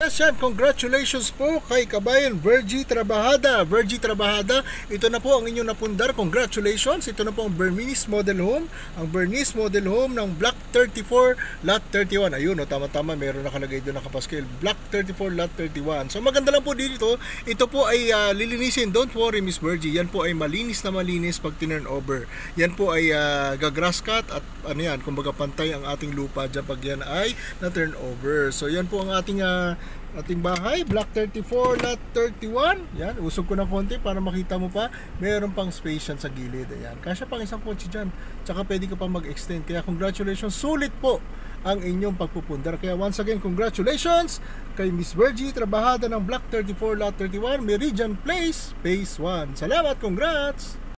Yes, yan. Congratulations po kay Kabayan Virgie Trabahada. Virgie Trabahada, ito na po ang inyong napundar. Congratulations. Ito na po ang Bernice Model Home. Ang Bernice Model Home ng Block 34, Lot 31. Ayun, no, tama-tama. Meron nakalagay doon nakapaskil. Block 34, Lot 31. So maganda lang po dito. Ito po ay uh, lilinisin. Don't worry, Miss Virgie. Yan po ay malinis na malinis pag tinurn over. Yan po ay uh, gagrass cut at ano yan, kumbaga pantay ang ating lupa dyan pag yan ay na turn over. So yan po ang ating uh, ating bahay, block 34, lot 31. Yan, usog ko ng konti para makita mo pa. Meron pang space yan sa gilid. Ayan. Kasya pang isang kotse dyan. Tsaka pwede ka pa mag-extend. Kaya congratulations. Sulit po ang inyong pagpupundar. Kaya once again, congratulations kay Miss Virgie, trabahada ng Block 34, Lot 31, Meridian Place, Phase 1. Salamat, congrats!